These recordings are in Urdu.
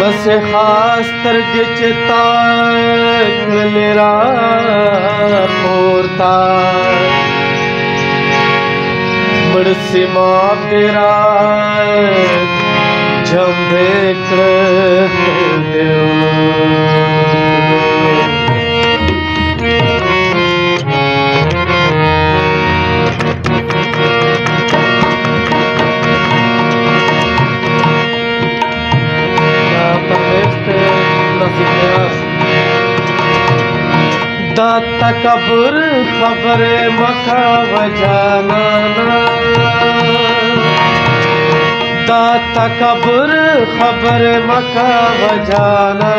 بس خاص ترکی چتا ایک لیرا مورتا بڑسی معاف دیرا جھن دیکھ تکبر خبر مکانا دا تکبر خبر مکانا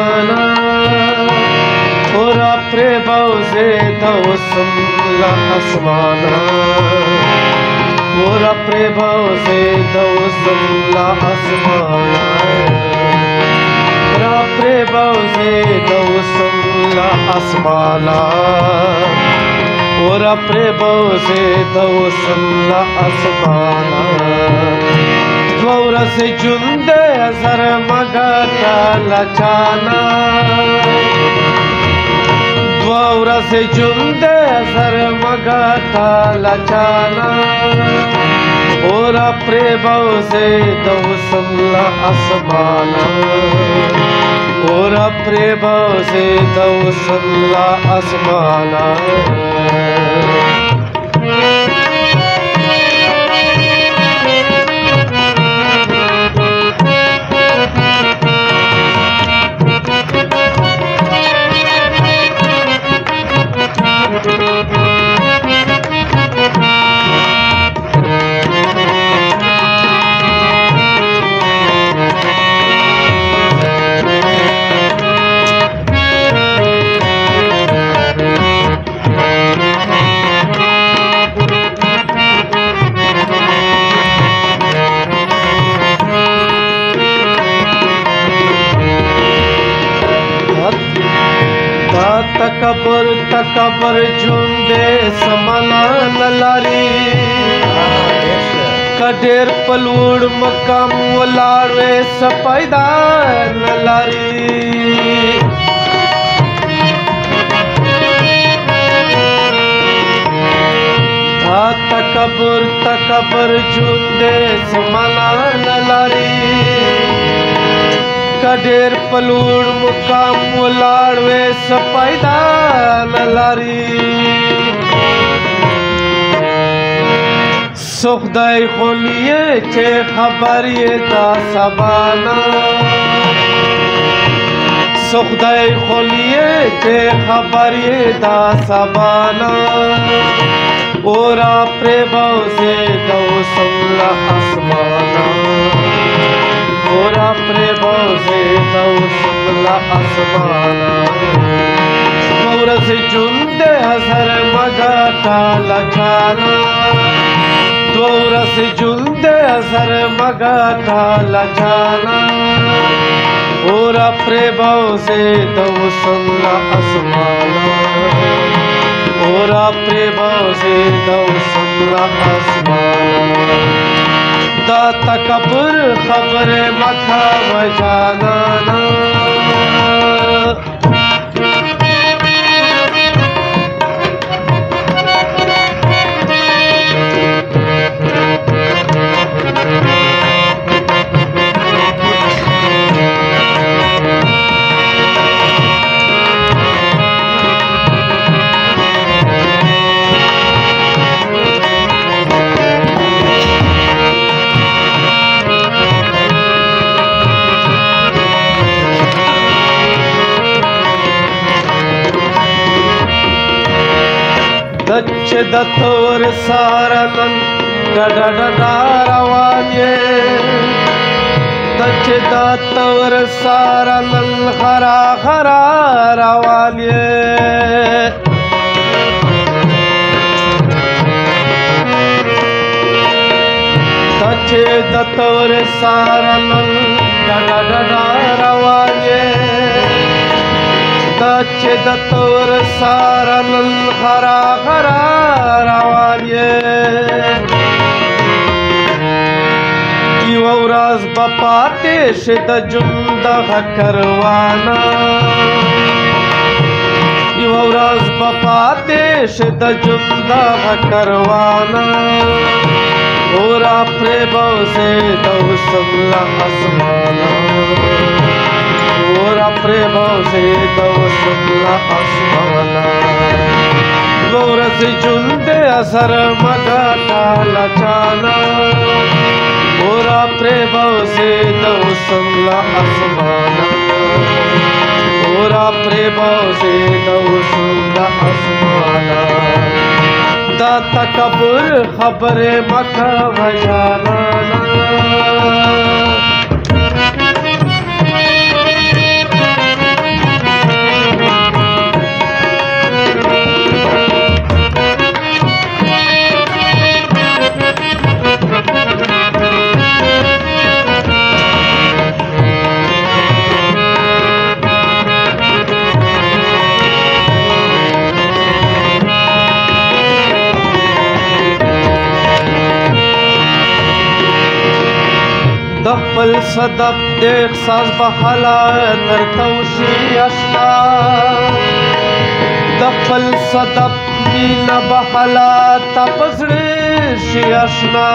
بہ سے دوسمہ آسمان باؤ سے دوسمہ آسمان بہ سے دوسرے اسمانا ورا پربو سي دو سل اسمانا دور سي جند اثر مگا کالا چانا دور سي جند اثر مگا کالا چانا ر اپنے باؤ سے دو ص اللہ آسمان اور رپرے باؤ دو صلاح آسمان تکبر تکبر جوندې سملان لاري کډېر پلوړ مقام ولاړې سپیدان لاري تکبر تکبر جوندې سملان لاري ڈیر پلوڑ مقام سپائدان لاری سخدائی خونیے چھے خبرے دا سبانا سخدائی خونیے چھے دا سبانا اورا اورا دو حسمانا سانا آسمان سر مگا تھا لکھانا سر مگر اور باؤ سے دو سمنا اسمانا کپور سبرے مچھا مچاد دچ دتور سارنن ډډډډارواجه دچ دتور سارنن خرا خرا روانه چې د تور سارنن ډډډا رواجه د چې د تور سارنن خرا کروانا کروانا یو دو سملا پپاتے باؤ سے دوسل دو سملا سے گورس دے اثر مالا چانا Tvoja prebauzeta usamla asmana Tvoja prebauzeta usamla asmana Da takabur habre makha vajanana فلسدap texsaz bahala narkaushi asta da falsadap mina bahala tapazre shi asna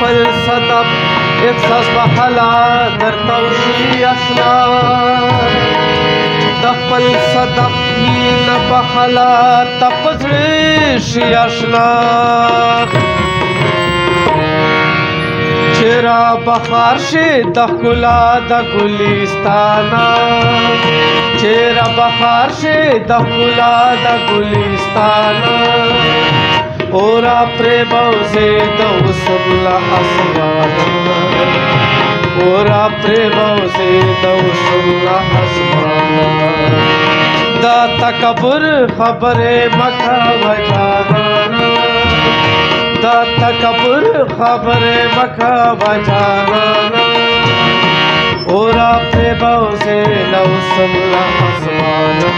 فلسطب اقصص بحلا درتوشي أسلام خپل صدق نه بخلا تپزړې شي آشنا چرا بخار شي د ګلا د ګلستانا چرا بخار شي د ګلا د ګلستانا اورا پرې بوزه د وسبلا اسمان اورا پرې بوزه د وسبلا اسمان تکبر خبر مکھ بچار تت کپور خبریں مکھ بچار پورا پے بہ سے لو سملا سب